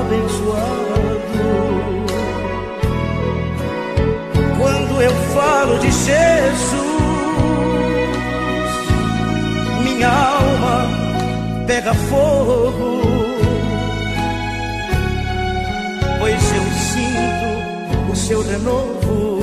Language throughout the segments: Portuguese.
abençoado. Quando eu falo de Jesus, minha alma pega fogo, pois eu sinto o seu renovo.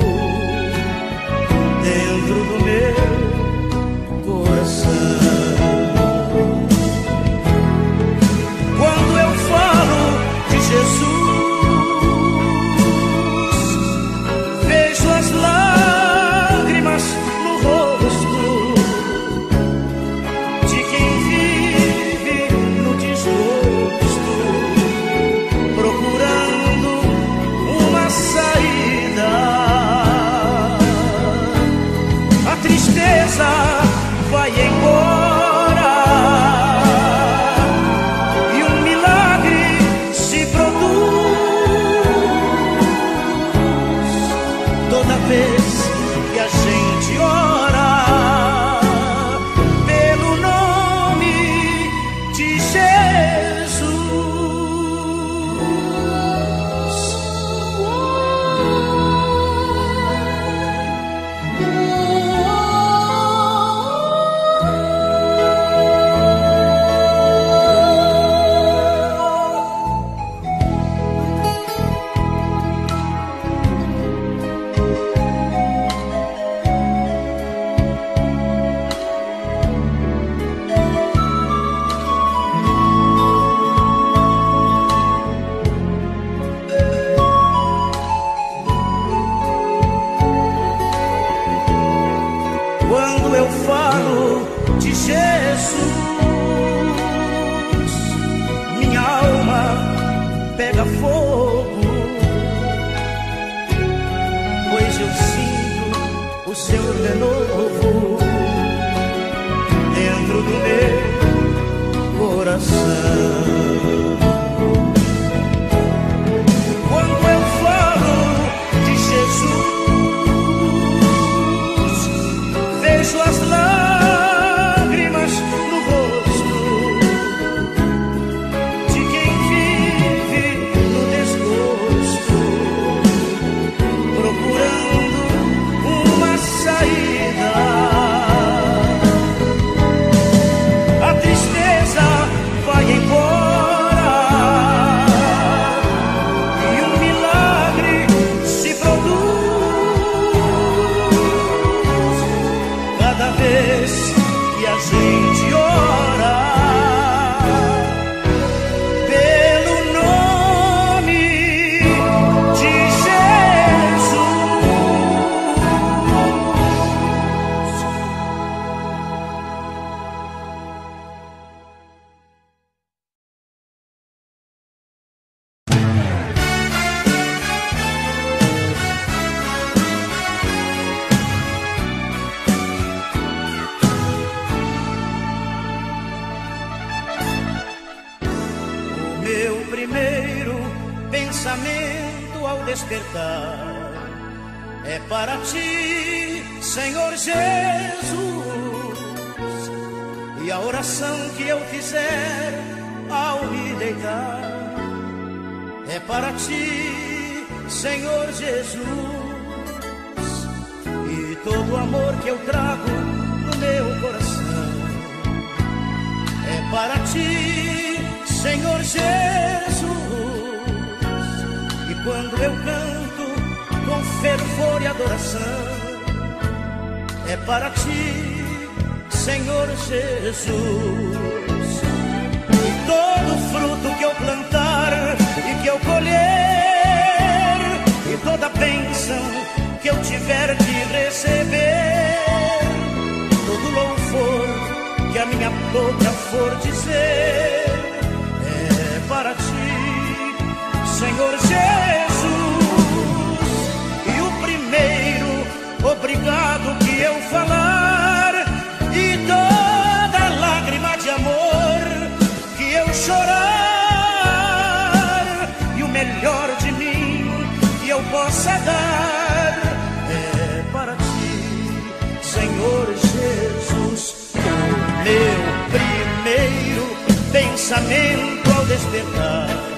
É para ti, Senhor Jesus, o meu primeiro pensamento ao despertar.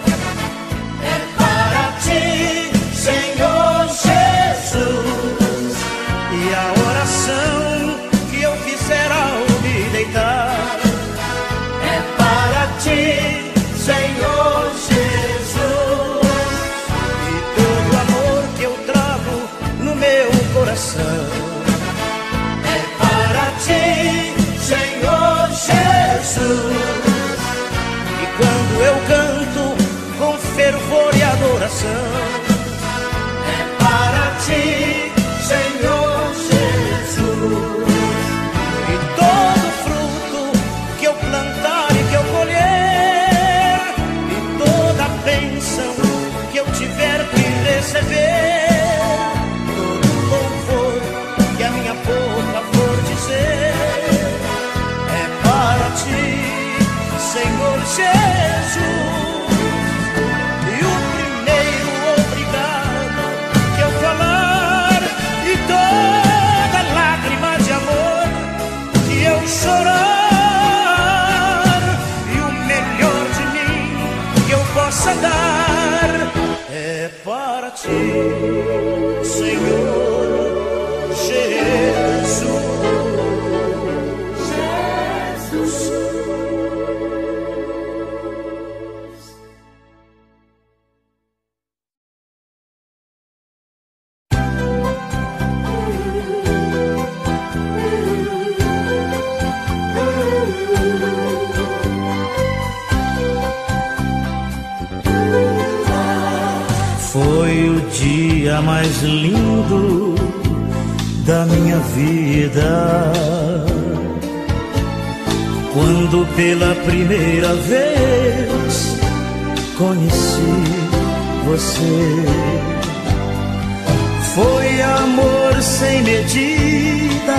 Foi amor sem medida,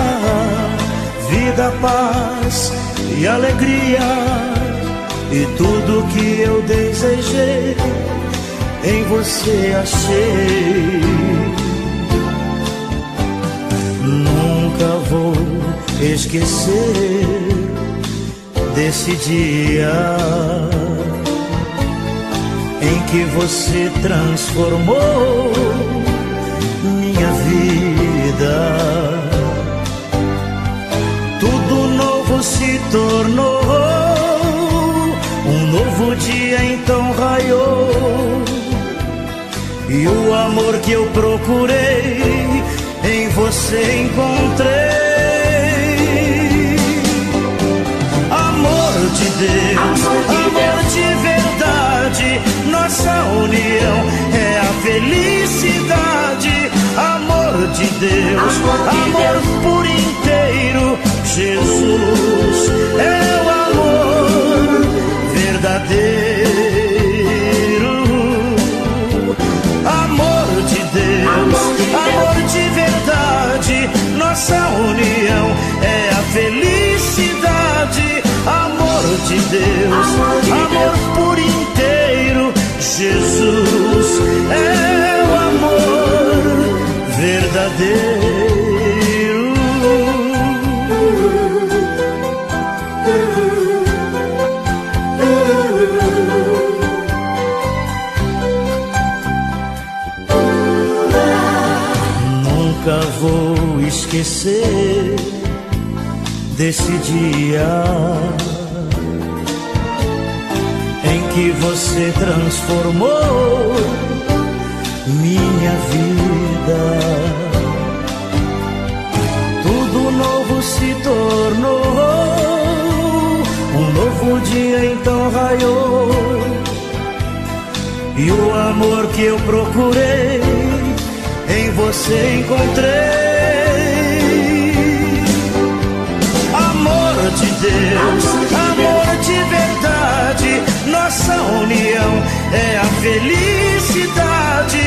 vida, paz e alegria. E tudo que eu desejei em você achei. Nunca vou esquecer desse dia em que você transformou minha vida. Tudo novo se tornou, um novo dia então raiou. E o amor que eu procurei em você encontrei. Amor de Deus, amor de, verdade, nossa união é a felicidade. Amor de Deus, amor, por inteiro, Jesus é o amor verdadeiro. Amor de Deus, amor de verdade, nossa união é a felicidade. Amor de Deus, amor por inteiro, você transformou minha vida. Tudo se tornou. Um novo dia então raiou. E o amor que eu procurei, em você encontrei. Amor de Deus, amor de verdade, nossa união é a felicidade.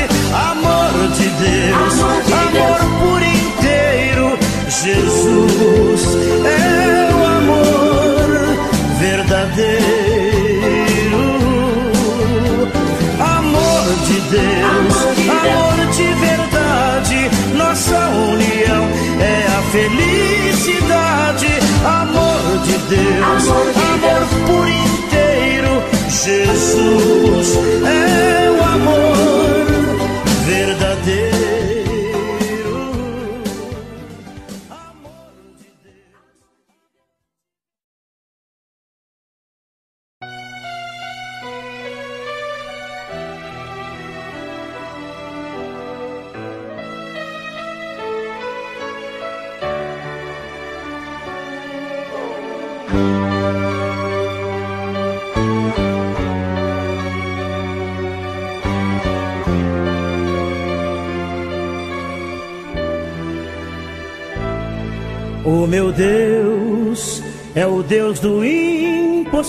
Amor de Deus, amor por inteiro, Jesus é o amor verdadeiro. Amor de Deus, amor de verdade, nossa união é a felicidade. Amor de Deus, amor por inteiro, Jesus o Deus do impossível.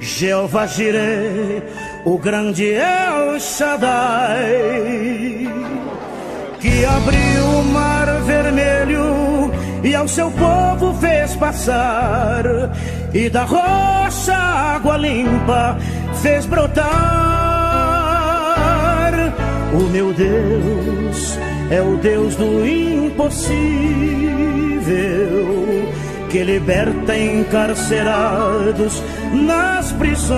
Jeová Jireh, o grande El Shaddai, que abriu o mar vermelho e ao seu povo fez passar, e da rocha água limpa fez brotar. O meu Deus é o Deus do impossível, que liberta encarcerados nas prisões,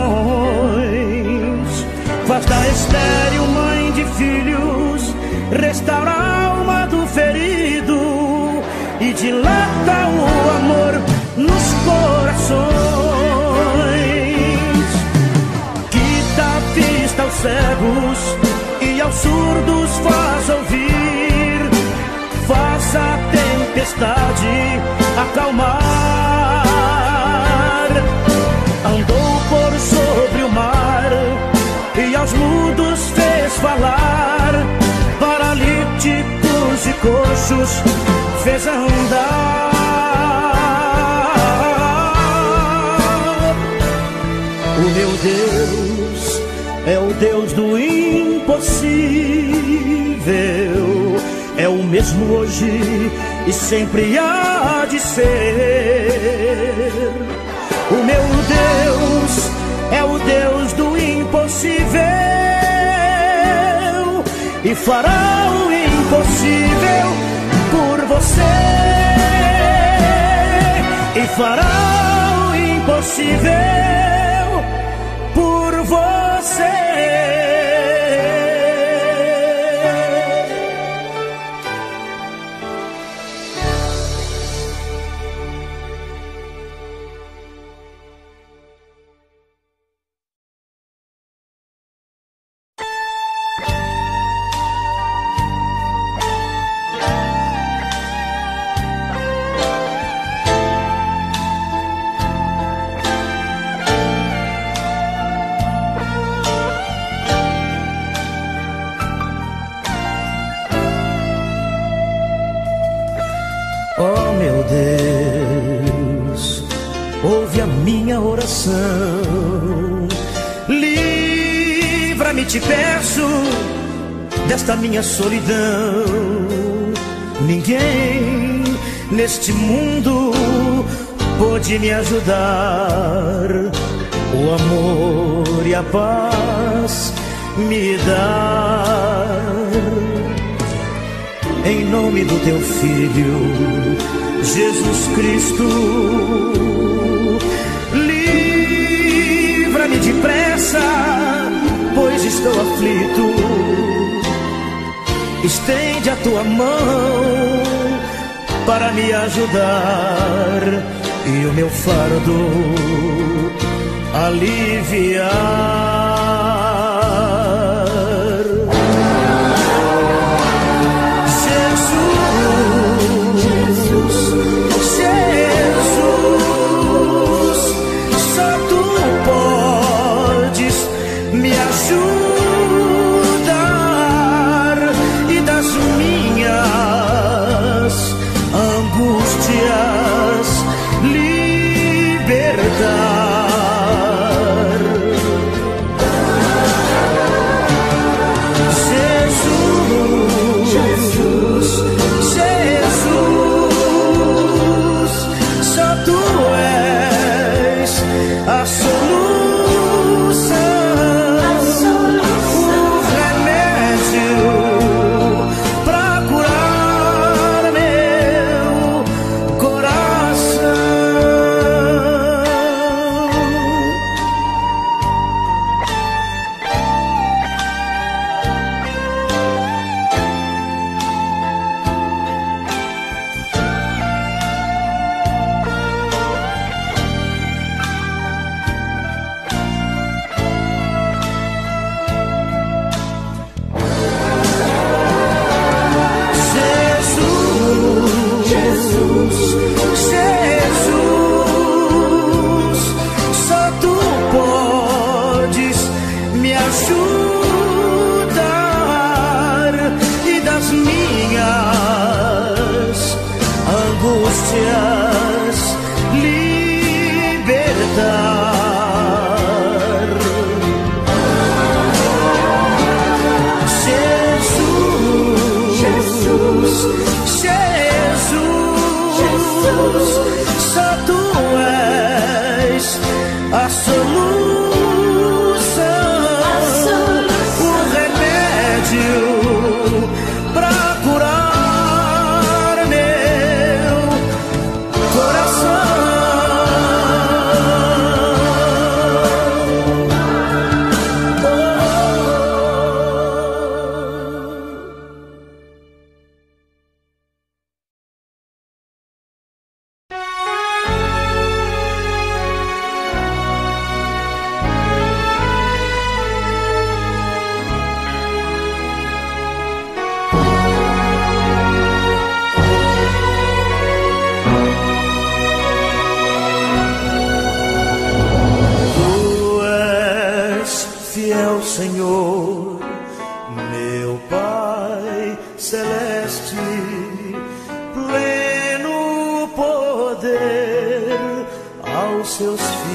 faz da estéril mãe de filhos, restaura a alma do ferido e dilata o amor nos corações. Quita a vista aos cegos e aos surdos faz ouvir, tempestade acalmar. Andou por sobre o mar e aos mudos fez falar, paralíticos e coxos fez andar. O meu Deus é o Deus do impossível. É o mesmo hoje e sempre há de ser. O meu Deus é o Deus do impossível e fará o impossível por você. E fará o impossível minha solidão. Ninguém neste mundo pode me ajudar. O amor e a paz me dar em nome do teu filho Jesus Cristo. Livra-me depressa, pois estou aflito. Estende a tua mão para me ajudar e o meu fardo aliviar.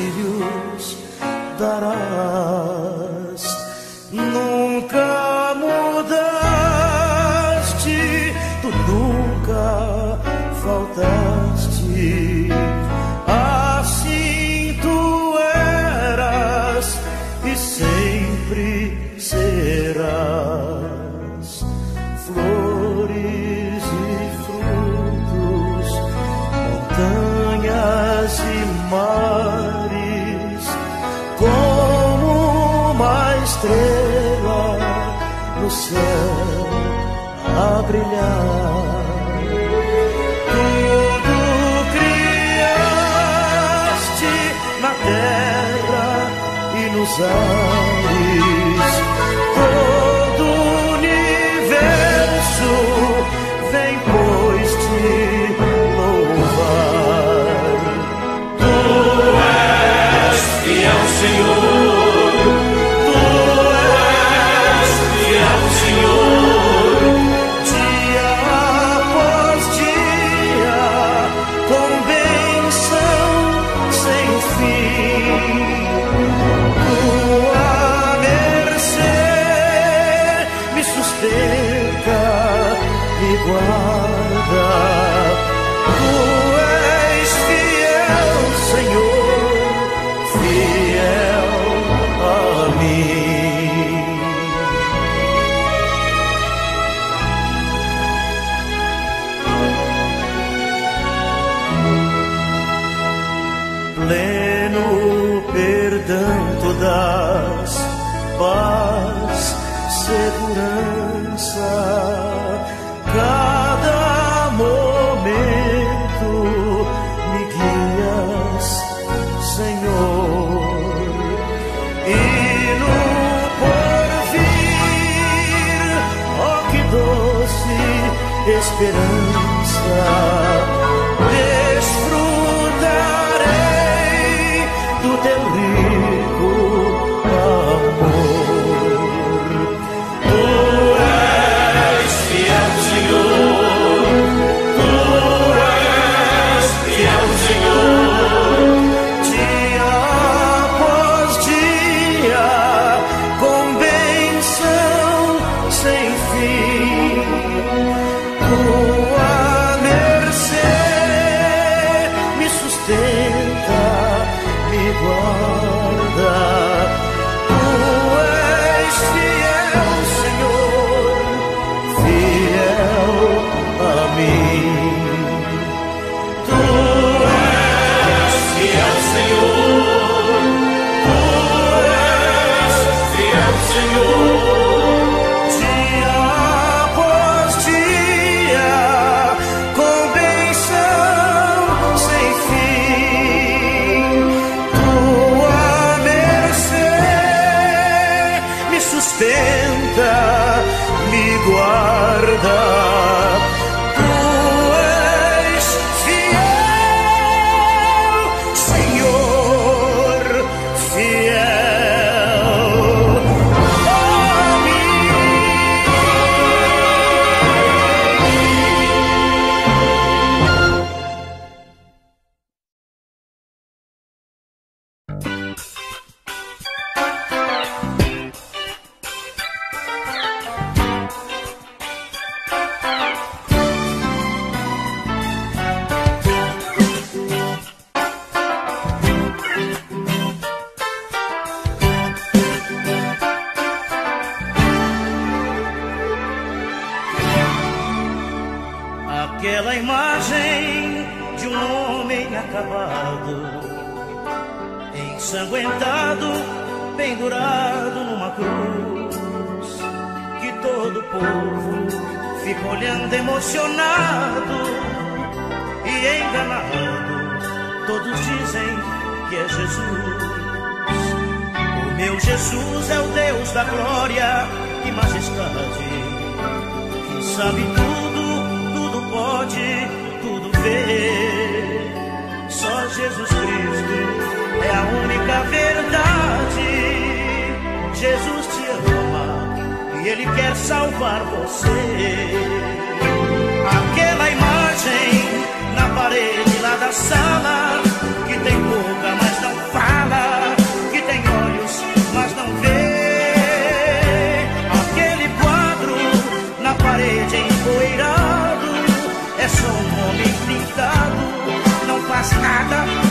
Dia após dia, ensanguentado, pendurado numa cruz, que todo o povo fica olhando emocionado e enganado. Todos dizem que é Jesus. O meu Jesus é o Deus da glória e majestade, que sabe tudo, tudo pode, tudo vê. Só Jesus Cristo é a única verdade. Jesus te ama e Ele quer salvar você. Aquela imagem na parede lá da sala que tem boca, mas não fala, que tem olhos, mas não vê. Aquele quadro na parede empoeirado é só um homem pintado, não faz nada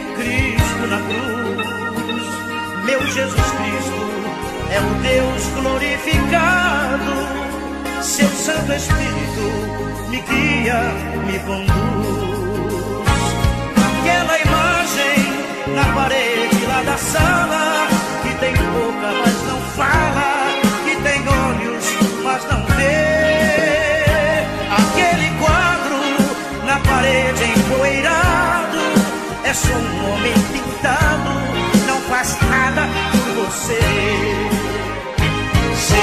Cristo na cruz. Meu Jesus Cristo é o Deus glorificado. Seu Santo Espírito me guia, me conduz. Aquela imagem na parede lá da sala que tem boca, mas não fala, é só um homem pintado, não faz nada por você. Jesus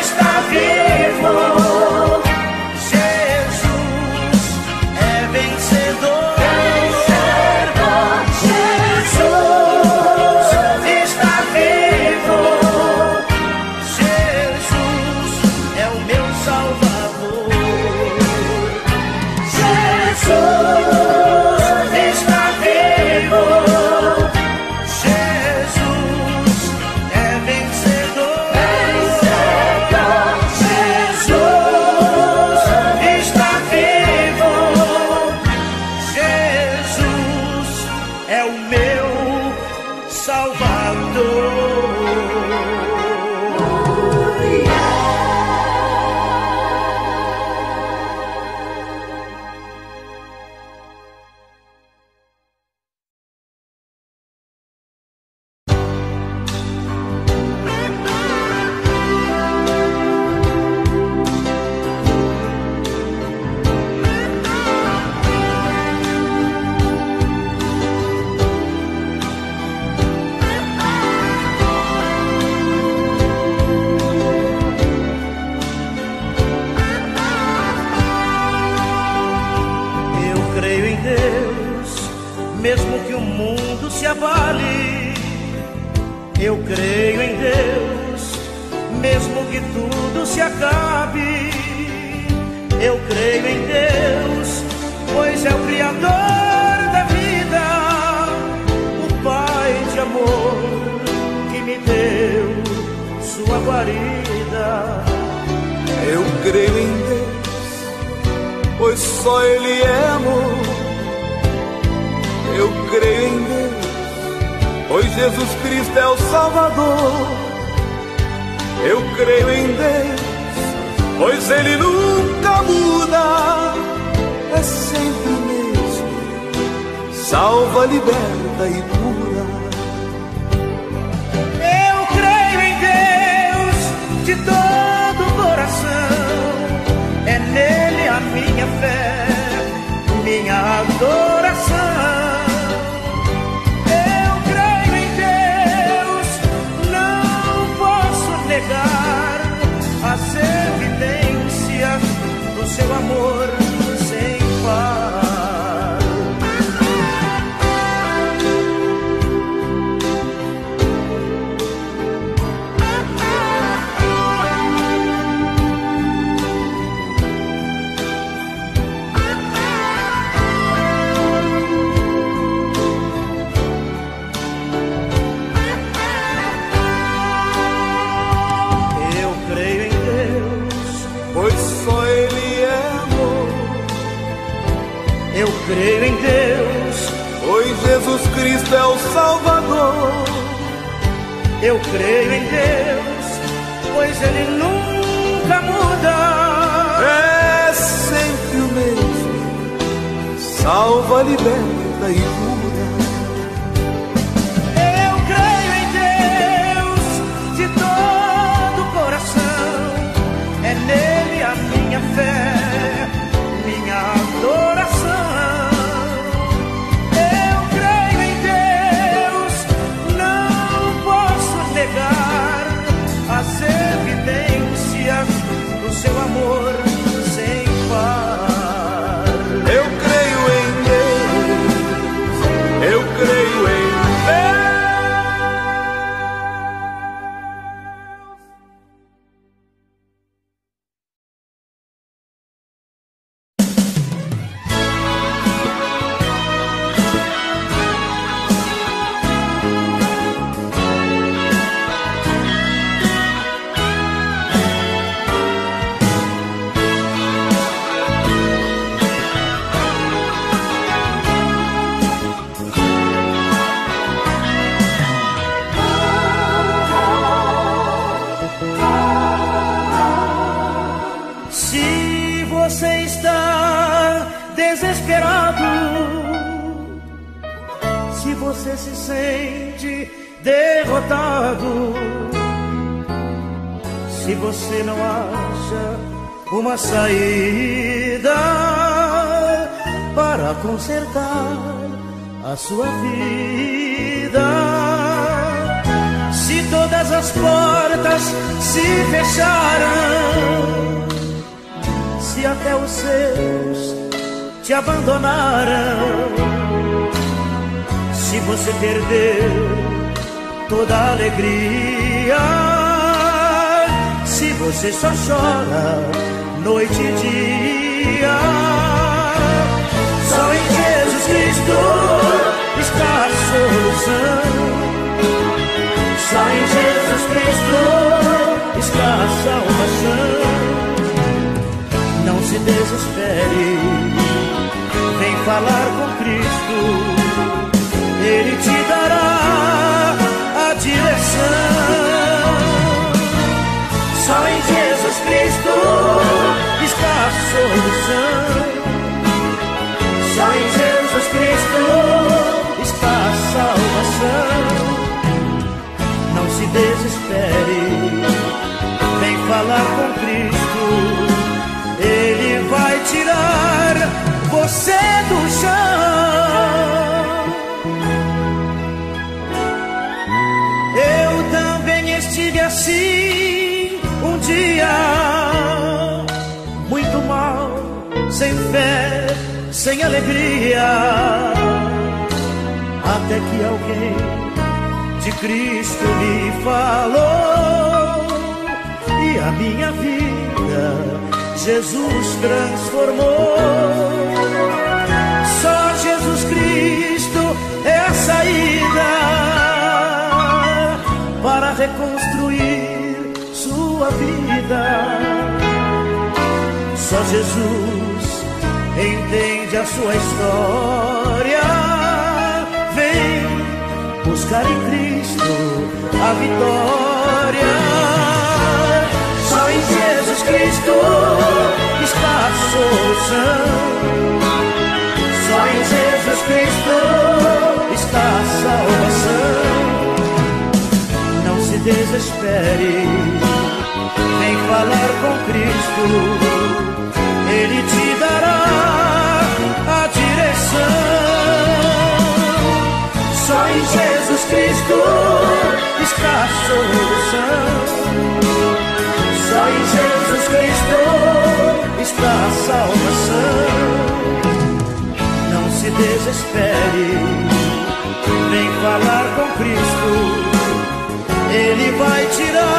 está vivo. Salvador. É sempre o mesmo, salva, liberta e cura. Eu creio em Deus de todo o coração. É nele a minha fé, minha adoração. Cristo é o Salvador. Eu creio em Deus, pois Ele nunca muda. É sempre o mesmo, salva, liberta e vida, se todas as portas se fecharam se até os seus te abandonaram, se você perdeu toda a alegria, se você só chora noite e dia, só em Jesus Cristo solução. Só em Jesus Cristo está a salvação. Não se desespere, vem falar com Cristo, Ele te dará a direção. Só em Jesus Cristo está a solução. Você do chão. Eu também estive assim um dia, muito mal, sem fé, sem alegria, até que alguém de Cristo me falou. E a minha vida Jesus transformou. Só Jesus Cristo é a saída para reconstruir sua vida. Só Jesus entende a sua história. Vem buscar em Cristo a vitória. Só em Jesus Cristo está a solução. Só em Jesus Cristo está a salvação. Não se desespere, vem falar com Cristo. Ele te dará a direção. Só em Jesus Cristo está a solução. Só em Jesus Cristo está a salvação. Não se desespere, vem falar com Cristo. Ele vai tirar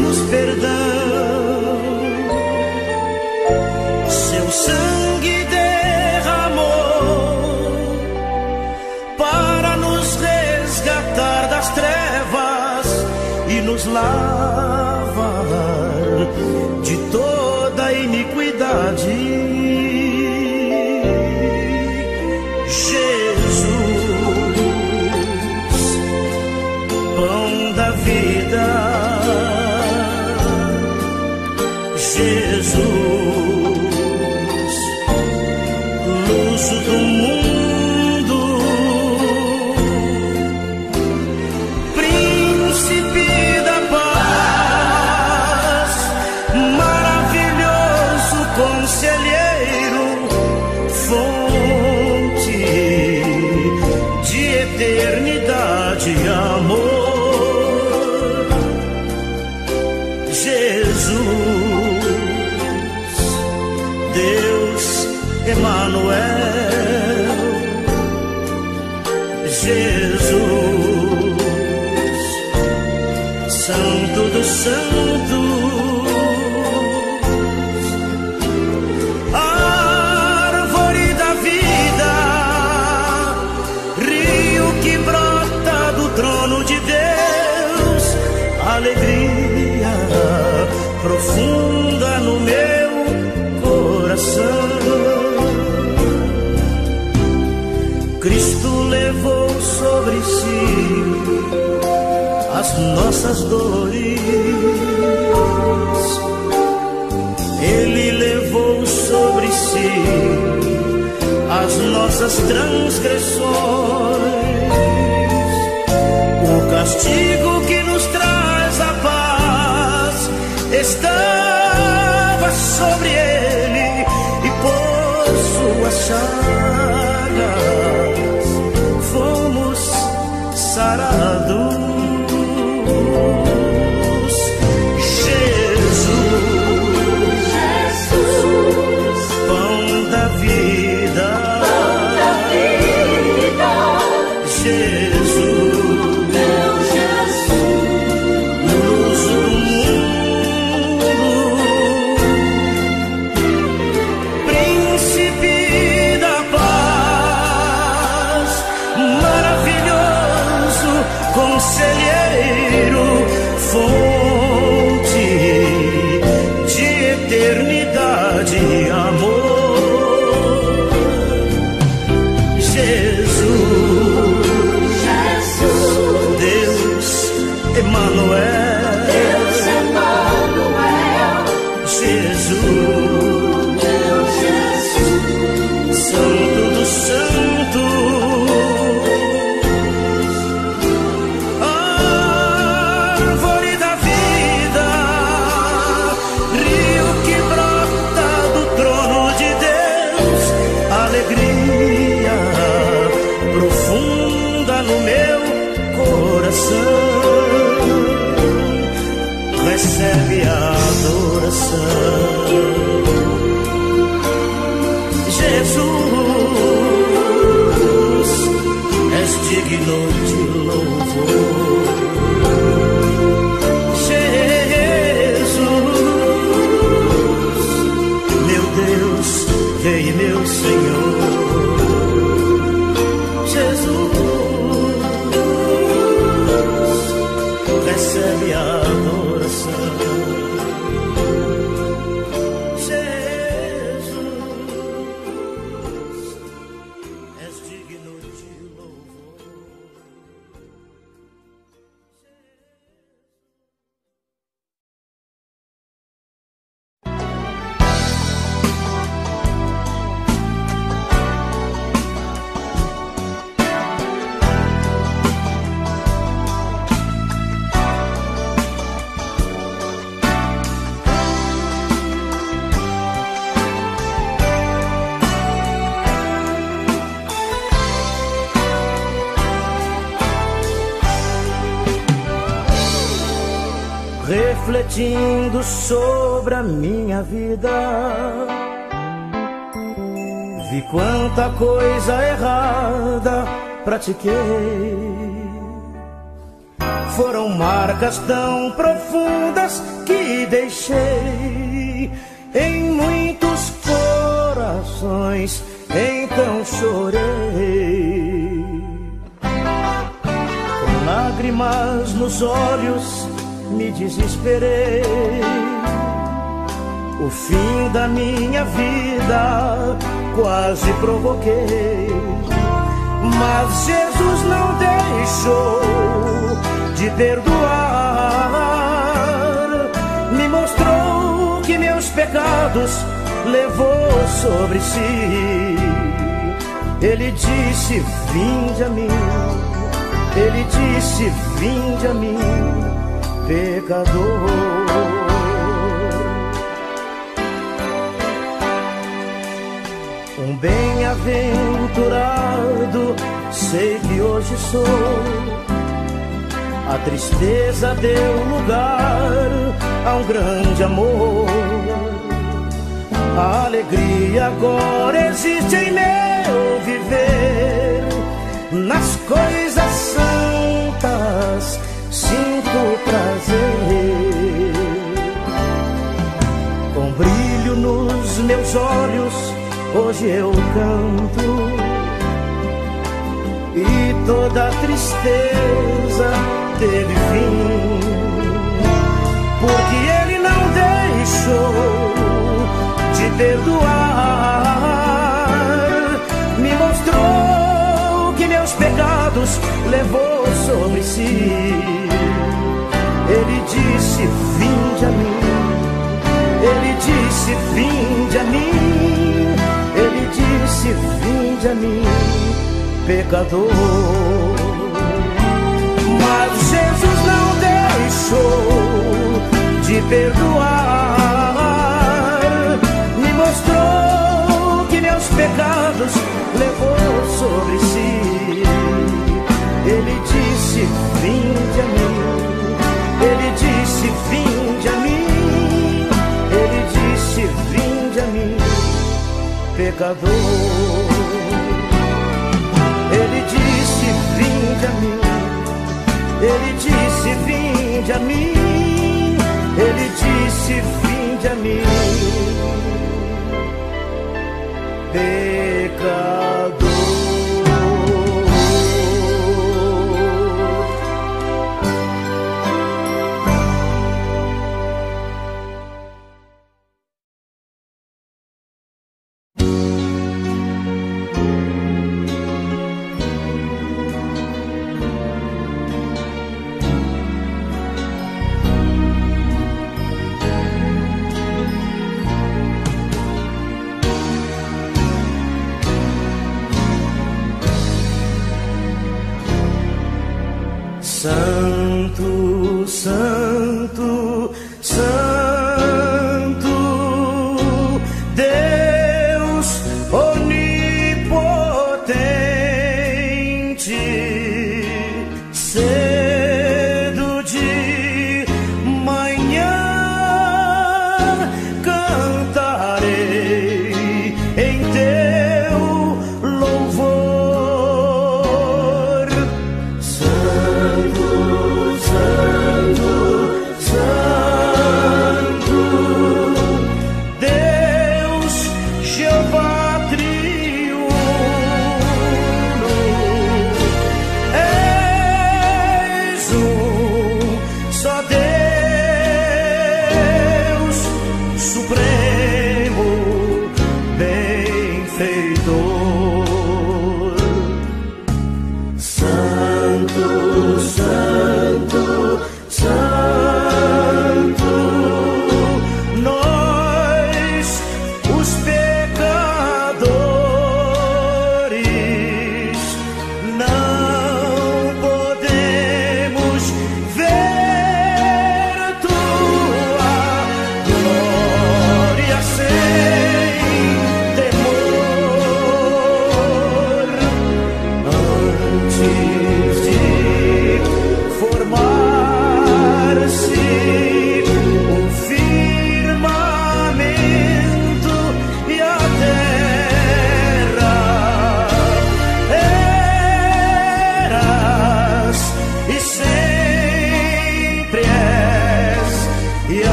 nos perdão. nossas dores. Ele levou sobre si as nossas transgressões. O castigo que nos traz a paz estava sobre ele refletindo sobre a minha vida. Vi quanta coisa errada pratiquei. Foram marcas tão profundas que deixei em muitos corações, então chorei. Com lágrimas nos olhos, me desesperei. O fim da minha vida quase provoquei. Mas Jesus não deixou de perdoar. Me mostrou que meus pecados levou sobre si. Ele disse: Vinde a mim. Ele disse: Vinde a mim pecador. Um bem-aventurado sei que hoje sou. A tristeza deu lugar a um grande amor. A alegria agora existe em meu viver nas coisas santas prazer. Com brilho nos meus olhos, hoje eu canto. E toda tristeza teve fim, porque Ele não deixou de perdoar. Me mostrou que meus pecados levou sobre si. Ele disse: Vinde a mim. Ele disse: Vinde a mim. Ele disse: Vinde a mim, pecador. Mas Jesus não deixou de perdoar. Me mostrou que meus pecados levou sobre si. Ele disse: Vinde a mim. Disse: Vinde a mim. Ele disse: Vinde a mim, pecador. Ele disse: Vinde a mim. Ele disse: Vinde a mim. Ele disse: Vinde a mim, pecador.